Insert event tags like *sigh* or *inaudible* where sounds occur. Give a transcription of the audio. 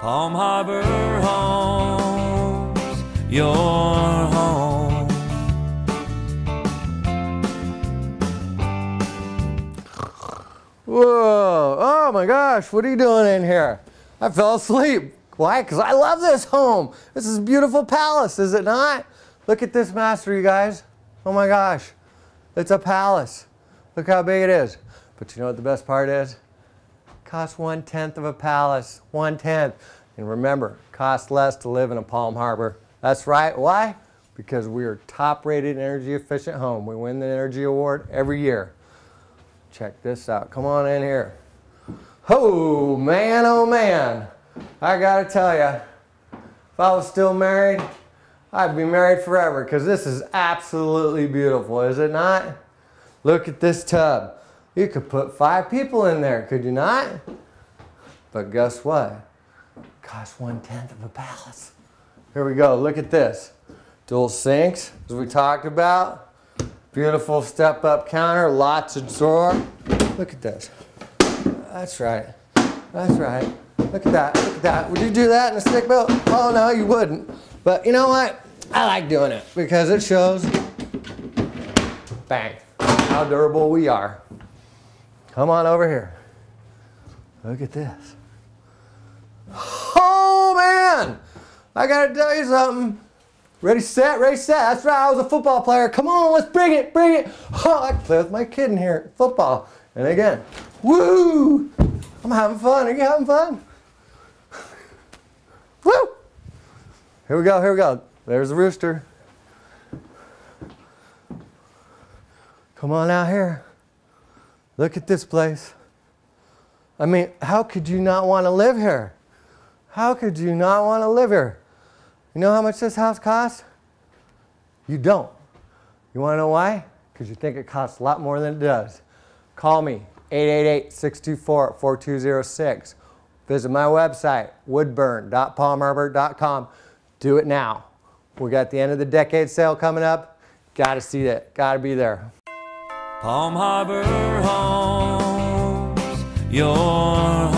Palm Harbor Homes, your home. Whoa, oh my gosh, what are you doing in here? I fell asleep. Why? Because I love this home. This is a beautiful palace, is it not? Look at this master, you guys. Oh my gosh, it's a palace. Look how big it is. But you know what the best part is? Costs one tenth of a palace, one tenth. And remember, costs less to live in a Palm Harbor. That's right. Why? Because we are top rated energy efficient home. We win the energy award every year. Check this out. Come on in here. Oh man, oh man. I gotta tell you, if I was still married, I'd be married forever because this is absolutely beautiful, is it not? Look at this tub. You could put five people in there, could you not? But guess what? It costs one tenth of a palace. Here we go. Look at this. Dual sinks, as we talked about. Beautiful step up counter, lots of drawer. Look at this. That's right. That's right. Look at that. Look at that. Would you do that in a stick built? Oh, no, you wouldn't. But you know what? I like doing it because it shows, bang, how durable we are. Come on over here. Look at this. Oh man! I gotta tell you something. Ready, set, ready, set. That's right, I was a football player. Come on, let's bring it, bring it. Oh, I can play with my kid in here, football. And again, woo! I'm having fun. Are you having fun? *laughs* Woo! Here we go, here we go. There's the rooster. Come on out here. Look at this place. I mean, how could you not want to live here? How could you not want to live here? You know how much this house costs? You don't. You want to know why? Because you think it costs a lot more than it does. Call me, 888-624-4206. Visit my website, woodburn.palmharbor.com. Do it now. We got the end of the decade sale coming up. Got to see it. Got to be there. Palm Harbor Homes, your